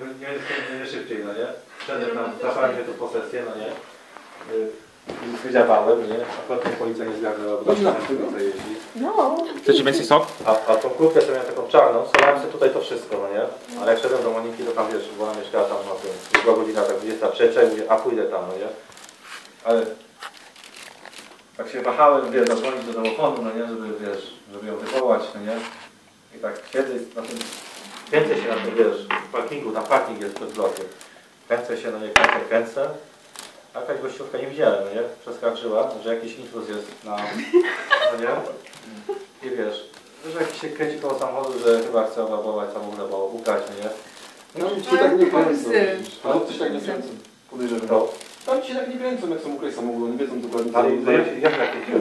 Nie, nie, nie szybciej, no nie? Wtedy tam zaszałem się tu posesję, no nie? Y, Wydziałałem, nie? Akurat mnie policja nie zgarnęła, bo tam tutaj jeździ. No. Chcecie więcej sok? A, a tą kurtkę sobie miałem taką czarną, solałem sobie tutaj to wszystko, no nie? Ale jak szedłem do Moniki, to tam wiesz, bo ona mieszkała tam na tym, była godzina tak 23, mówię, a pójdę tam, no nie? Ale tak się wahałem, wiesz, zadzwonić do telefonu, no nie, żeby, wiesz, żeby ją wywołać, no nie? I tak siedzę na tym, kręcę się na tym, wiesz, w parkingu, tam parking jest przed blokiem. Kręcę się, no nie, kręcę, kręcę. A jakaś gościówka nie widziałem, no nie? Przeskoczyła, że jakiś intruz jest na, no nie? I wiesz, że jakiś się kręci koło samochodu, że chyba chce obrabować samochód albo ukraść, no nie? No i ci tak nie kręcą. Ale coś tak nie kręcą. Podejrzewam. To, Tam ci tak nie kręcą, jak są ukraść samochód, nie wiedzą dokładnie ale jak, jak takie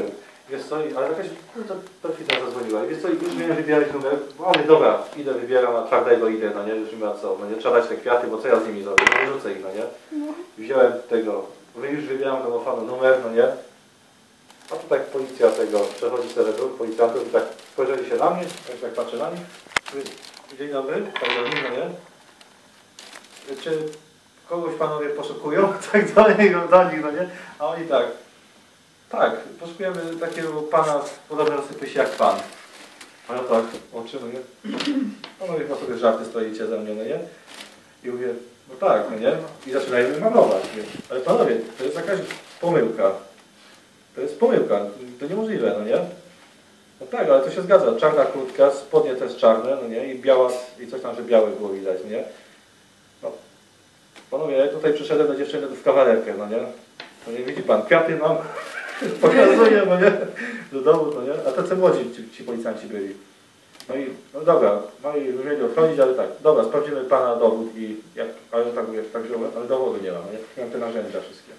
Wiesz co, ale jakaś to, to chwila zadzwoniła. Wiesz co, i już miałem wybierać numer. Mówię, dobra, idę, wybieram, na twardego idę, no nie, już nie ma co, no nie, trzeba dać te kwiaty, bo co ja z nimi zrobię, no nie rzucę ich, no nie. I wziąłem tego, wy- już wybieram domofonu numer, no nie. A tu tak policja tego, przechodzi sobie policjantów i tak spojrzeli się na mnie, tak, tak patrzę na nich. Dzień dobry, tak do nich, no nie. Czy kogoś panowie poszukują? Tak nich, do nich, no nie. A oni tak, tak, poszukujemy takiego pana podobnego sypy się jak pan. A ja tak, oczy, no nie. Panowie chyba sobie żarty stoicie ze mnie, no nie. I mówię, no tak, no nie. I zaczynają mnie malować. Ale panowie, to jest jakaś pomyłka. To jest pomyłka, to niemożliwe, no nie. No tak, ale to się zgadza. Czarna kurtka, spodnie też czarne, no nie, i biała, i coś tam, że białe było widać, no nie. No, panowie, ja tutaj przyszedłem do dziewczyny w kawalerkę, no nie. No nie widzi pan, kwiaty mam, pokazuję, no nie, do domu, no nie. A to co młodzi ci, ci policjanci byli. No i, no dobra, no i mieli odchodzić, ale tak, dobra, sprawdzimy pana dowód i jak, ale tak mówię, tak wziąłem, ale dowodu nie mam, no nie. Miałem te narzędzia wszystkie.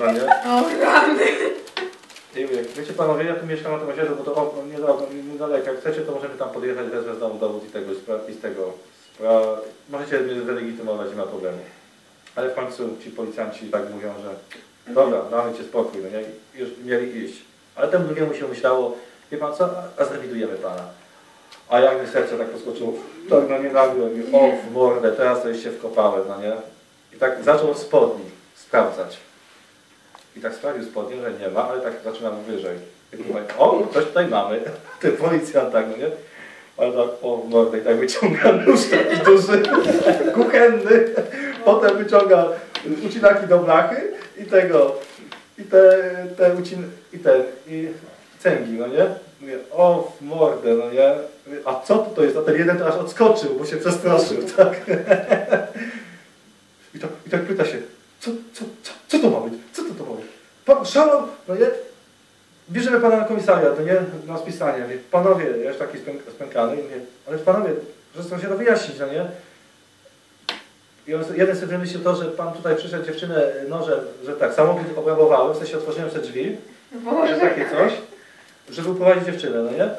No nie. O rany. I mówię, wiecie panowie, ja tu mieszkam na tym osiedlu, bo to o, niedaleko, niedaleko, jak chcecie, to możemy tam podjechać, wezmę z domu dowód i tego, i spra- i z tego, spra... możecie mnie wylegitymować, nie ma problemu. Ale w końcu ci policjanci tak mówią, że dobra, damy cię spokój, no nie, już mieli iść. Ale temu drugiemu się myślało, wie pan co, a- zrewidujemy pana. A jak mi serce tak poskoczyło, tak na mnie nagle, mówię, o w mordę, teraz to już się wkopałem, no nie. I tak zaczął od spodni sprawdzać. I tak sprawdził spodnie, że nie ma, ale tak zaczynam wyżej. I tutaj, o, coś tutaj mamy. Ten policjant tak, no nie? Ale tak, o, w mordę, i tak wyciąga nóż taki duży, kuchenny. Potem wyciąga ucinaki do blachy i tego, i te, te ucin, i te, i cęgi, no nie? Mówię, o, w mordę, no nie? Mówię, a co to, to jest? A ten jeden to aż odskoczył, bo się przestraszył, tak? I tak, i tak pyta się, co, co, co, co to ma być? Co to, to ma być? Pan szalał, no nie? Bierzemy pana na komisariat, no nie? Na spisanie. Mówię, panowie, ja już taki spęk, spękany, mówię, ale panowie, że chcą się to wyjaśnić, no nie? I on, jeden sobie wymyślił to, że pan tutaj przyszedł dziewczynę nożem, że tak, samochód obrabowałem, w sensie otworzyłem te drzwi, że Boże. takie coś, żeby uprowadzić dziewczynę, no nie?